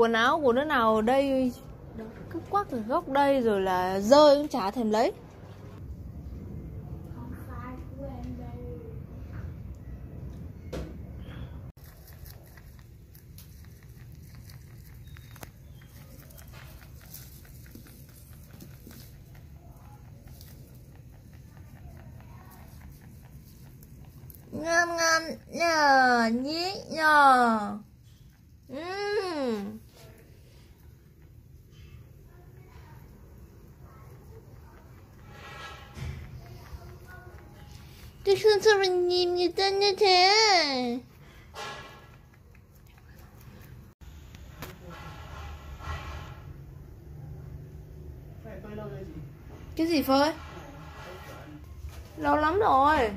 quần áo của đứa nào ở đây? Cứ quắc ở góc đây rồi là rơi cũng chả thèm lấy. Ngon ngon nhờ, nhí nhờ. Mm. Tại sao sao mà nhìn người ta như thế? Cái gì phơi? Lâu lắm rồi